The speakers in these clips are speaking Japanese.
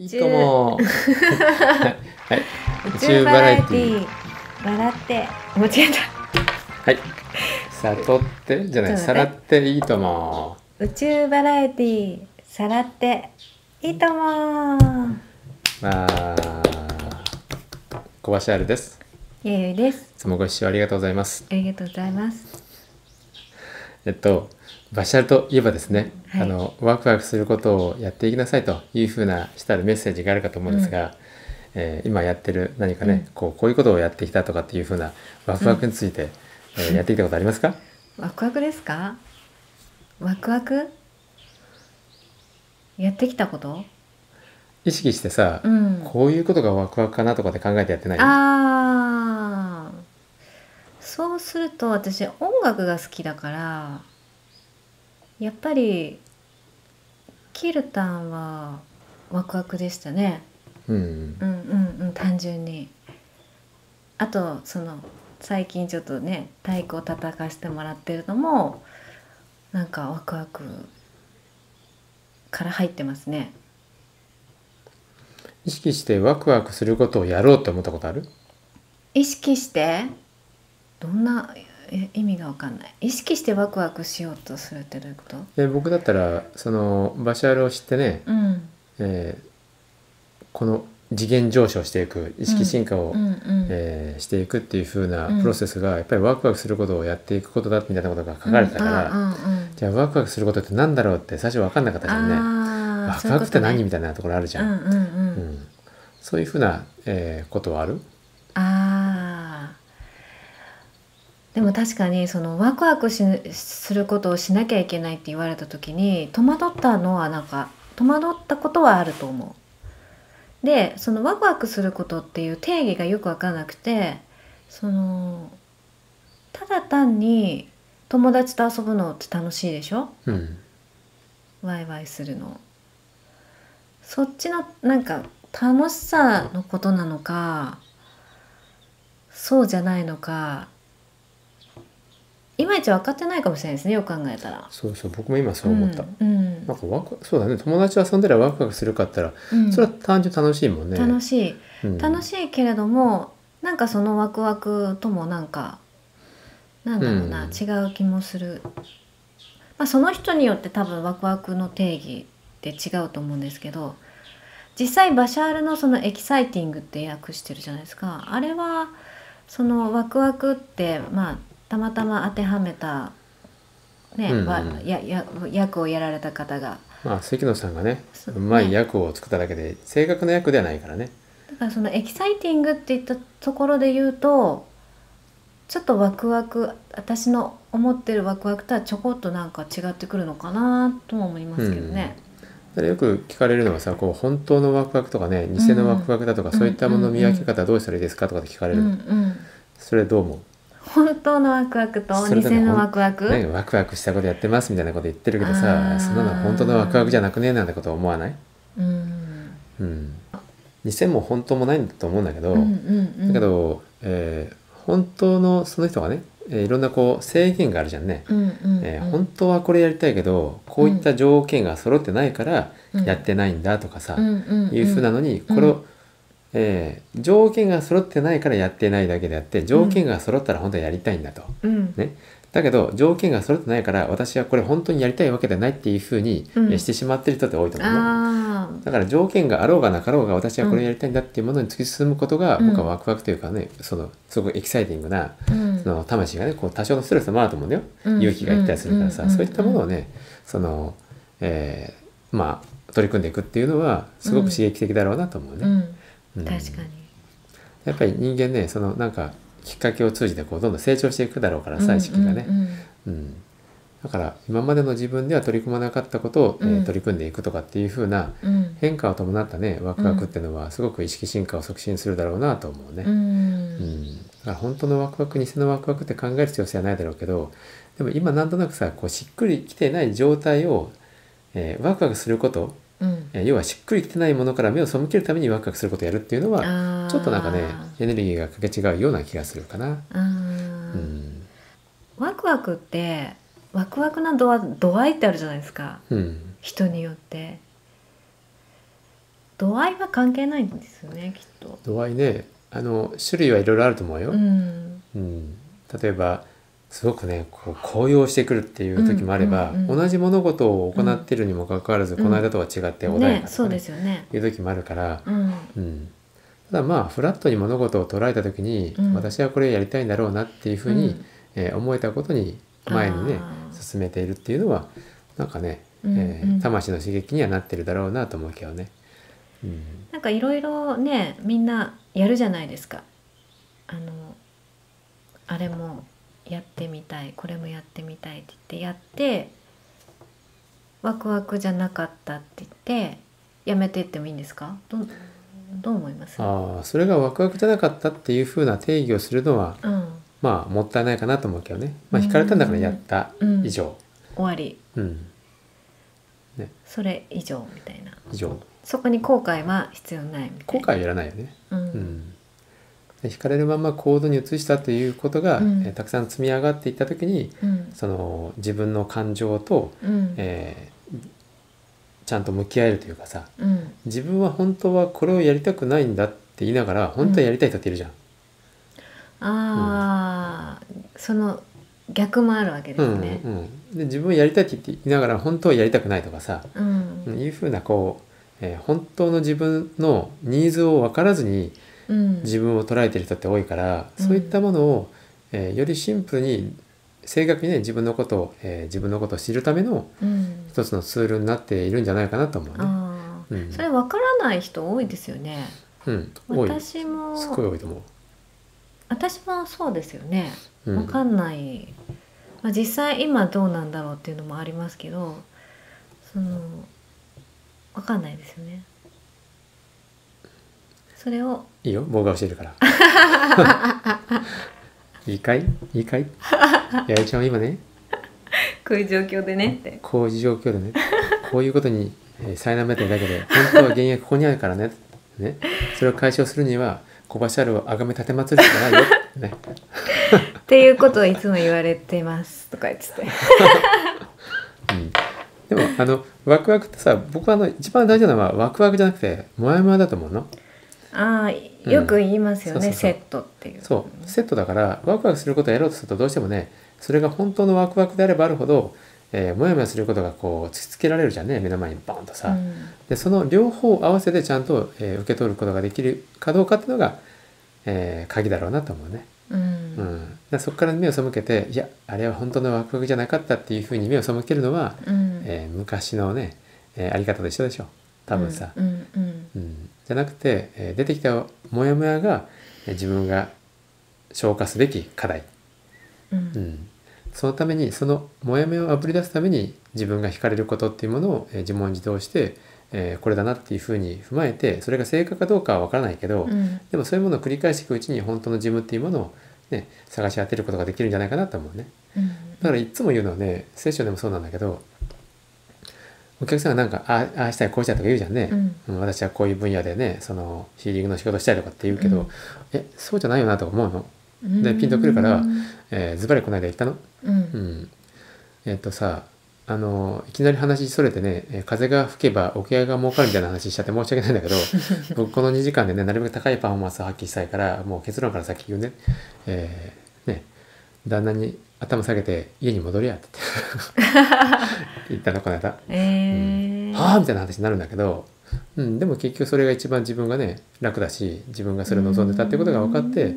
いいとも。はい。宇宙バラエティー笑って間違えはい。悟ってじゃない、さら待っていいとも。た宇宙バラエティーさらっていいともまあ。小橋あるです。ゆゆいですいつもご視聴ありがとうございます。ありがとうございますえっと、バシャルといえばですね、はい。あのワクワクすることをやっていきなさいというふうなしたるメッセージがあるかと思うんですが、えー今やってる何かね、うん。こうこういうことをやってきたとかっていうふうなワクワクについて、えーやってきたことありますか？ワクワクですか？ワクワク？やってきたこと？意識してさ、うん。こういうことがワクワクかなとかって考えてやってない？あーそうすると私音楽が好きだからやっぱりキルタンはワクワクでしたね。うん。うんうんうん単純に。あとその最近ちょっとね太鼓を叩かせてもらってるのもなんかワクワクから入ってますね。意識してワクワクすることをやろうって思ったことある？意識して？どんなえ意味がわかんない。意識してワクワクしようとするってどういうこと？え僕だったらそのバシャルを知ってね、うん。えーこの次元上昇していく意識進化を、うんうんえーしていくっていう風なうん。プロセスがやっぱりワクワクすることをやっていくことだみたいなことが書かれてたから、うんうんうんじゃあワクワクすることって何だろうって最初分かんなかったじゃんね。ワクワクって何そういうみたいなところあるじゃん。うんうんうん。うん。そういう風な、えーことはあるあーでも確かにそのワクワクしすることをしなきゃいけないって言われた時に戸惑ったのはなんか戸惑ったことはあると思う。でそのワクワクすることっていう定義がよく分からなくてそのただ単に友達と遊ぶのって楽しいでしょ？うん。ワイワイするの。そっちのなんか楽しさのことなのかそうじゃないのかいまいち分かってないかもしれないですねよく考えたら。そうそう僕も今そう思った。うんうん。なんかワクそうだね友達と遊んでらワクワクするかったら、うん。それは単純に楽しいもんね。楽しい。うん。楽しいけれどもなんかそのワクワクともなんかなんだろうな、うん。違う気もする、まあ、その人によって多分ワクワクの定義って違うと思うんですけど実際バシャールのそのエキサイティングって訳してるじゃないですか。あれはそのワクワクってまあたまたま当てはめた、ねうんうん。わやや訳をやられた方が。まあ関野さんがねそう。うまい訳を作っただけで正確な訳ではないからね。だからそのエキサイティングっていったところで言うとちょっとワクワク私の思ってるワクワクとはちょこっとなんか違ってくるのかなとも思いますけどね。だからよく聞かれるのはさこう本当のワクワクとかね偽のワクワクだとか、うんそういったものの見分け方はどうしたらいいですかとかって聞かれうんる、うん、それどう思う？本当のワクワクと偽のワクワク、ね、ワクワクしたことやってますみたいなこと言ってるけどあさー。そんなの本当のワクワクじゃなくねなんてこと思わない？うん。うん。偽も本当もないんだと思うんだけど、うんうんうん、だけど、えー本当のその人がね、えーいろんなこう制限があるじゃんね、うんうんうん。えー本当はこれやりたいけどこういった条件が揃ってないからうん。やってないんだとかさ、うんいうふうなのにうんこれを、えー条件が揃ってないからやってないだけであって条件が揃ったら本当はやりたいんだと。うん。ね、だけど条件が揃ってないから私はこれ本当にやりたいわけではないっていうふうに、してしまってる人って多いと思うだから条件があろうがなかろうが私はこれやりたいんだっていうものに突き進むことが、うん。僕はワクワクというかねそのすごくエキサイティングなーうん。その魂がねこう多少のストレスもあると思うんだよ、うん。勇気がいったりするからさ、うん。そういったものをねその、えーまあ取り組んでいくっていうのはすごく刺激的だろうなと思うね。確かに。やっぱり人間ねそのなんかきっかけを通じてこうどんどん成長していくだろうからさ意識がね、うんだから今までの自分では取り組まなかったことを、えーうん取り組んでいくとかっていう風なうんうん。変化を伴ったねワクワクっていうのはすごく意識進化を促進するだろうなと思うね。ううん。んだから本当のワクワク偽のワクワクって考える必要性はないだろうけどでも今なんとなくさこうしっくりきてない状態を、えーワクワクすること、うん。えー要はしっくりきてないものから目を背けるためにワクワクすることをやるっていうのはちょっとなんかねエネルギーがかけ違うような気がするかな。うん。ワクワクってワクワクな度合度合いってあるじゃないですか。うん。人によって。度合いは関係ないんですよねきっと。度合いねあの種類はいろいろあると思うよ、うん。うん。例えばすごくねこう高揚してくるっていう時もあれば、同じ物事を行っているにもかかわらず、うん。この間とは違って穏やかねね。そうですよね。いう時もあるから、うん。うん、ただまあフラットに物事を捉えた時に、うん。私はこれやりたいんだろうなっていうふうに、うん。えー思えたことに前にね進めているっていうのはなんかね、うんえーうん魂の刺激にはなってるだろうなと思うけどね。うん。なんかいろいろねみんなやるじゃないですか。あのあれもやってみたいこれもやってみたいって言ってやってワクワクじゃなかったって言ってやめていってもいいんですか？どうどう思います？ああそれがワクワクじゃなかったっていうふうな定義をするのはうん、まあもったいないかなと思うけどね。まあ惹かれたんだからやった。うん。以上。終わり。うん、それ以上みたいな。以上。そこに後悔は必要ないみたいな。後悔はいらないよね。うんうん、で惹かれるまま行動に移したということが、うん。えーたくさん積み上がっていった時にうん。その自分の感情と、うん。えーちゃんと向き合えるというかさうん。自分は本当はこれをやりたくないんだって言いながら本当はやりたい人っているじゃん。ああ、その逆もあるわけでうんすね。うん、で自分はやりたいって言いながら本当はやりたくないとかさ、うん。うんいうふうなこう、えー本当の自分のニーズを分からずにうん自分を捉えてる人って多いから、うんそういったものを、えーよりシンプルに正確にね自分のことを、えー自分のことを知るためのうん一つのツールになっているんじゃないかなと思うね。うんそれわからない人多いですよね。うん、私もすごい多いと思う。私もそうですよね。うんわかんない。まあ実際今どうなんだろうっていうのもありますけど、そのわかんないですよね。それを。いいよ僕が教えるから。いいかい？いいかい？やいちゃんは今ね。こういう状況でね。って。こういう状況でね。こういうことにえー苛まれてるだけで本当は原因はここにあるからね。ね。それを解消するには小柱をあがめ立てまつるしかないよ、ね、っていうことをいつも言われてますとか言ってて。うん。でもあのワクワクってさ僕はあの一番大事なのはワクワクじゃなくてモヤモヤだと思うのああよく言いますよね、うんセットっていう。そう。セットだからワクワクすることをやろうとするとどうしてもねそれが本当のワクワクであればあるほど、えー、モヤモヤすることがこう突きつけられるじゃんね目の前にボンとさ、うん。でその両方合わせてちゃんと、えー受け取ることができるかどうかっていうのが、えー鍵だろうなと思うね。うん。うん、でそこから目を背けていやあれは本当のワクワクじゃなかったっていうふうに目を背けるのは、うん。えー昔のね、えーあり方と一緒でしょ。多分さ。うんうん。うんじゃなくて、えー出てきたモヤモヤが、えー自分が消化すべき課題、うん。うん、そのためにそのモヤモヤをあぶり出すために自分が惹かれることっていうものを、えー自問自答して、えーこれだなっていうふうに踏まえてそれが正確かどうかは分からないけど、うん。でもそういうものを繰り返していくうちに本当の自分っていうものを、ね、探し当てることができるんじゃないかなと思うね。うん。だからいつも言うのはね聖書でもそうなんだけどお客さんがなんかあああしたいこうしたいとか言うじゃんね、うん。うん私はこういう分野でねそのヒーリングの仕事したいとかって言うけど、うん。えそうじゃないよなとか思うの？うん。でピンとくるからえーズバリこの間言ったの？うん。うん、えっ、とさあのいきなり話それてねえー風が吹けば桶屋が儲かるみたいな話しちゃって申し訳ないんだけど 僕この2時間でねなるべく高いパフォーマンスを発揮したいからもう結論から先言うね,、えーね。旦那に頭下げて家に戻りやって 言ったのこの間。えー。はあみたいな話になるんだけど、うん、でも結局それが一番自分がね楽だし自分がそれを望んでたっていうことが分かって、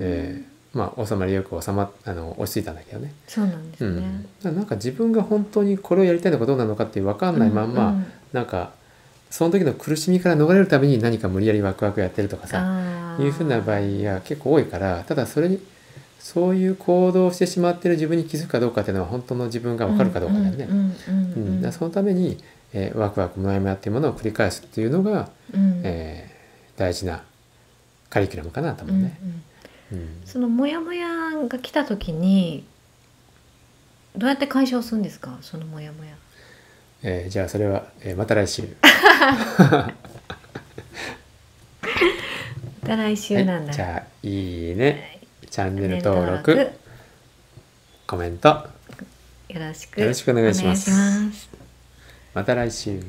えーまあ収まりよく収まあの落ち着いたんだけどね。そうなんですね。うん、なんか自分が本当にこれをやりたいのかどうなのかって分かんないまんま、うんうん。なんかその時の苦しみから逃れるために何か無理やりワクワクやってるとかさいうふうな場合が結構多いからただそれにそういう行動をしてしまってる自分に気づくかどうかっていうのは本当の自分が分かるかどうかだよね。そのために、えーワクワクモヤモヤっていうものを繰り返すっていうのが、うん。えー大事なカリキュラムかなと思うね。そのモヤモヤが来た時にどうやって解消するんですか？そのモヤモヤ。えーじゃあそれは、えーまた来週。また来週なんだ、はい、じゃあいいねチャンネル登登録録コメントよろしくお願いしますお願いしますまた来週。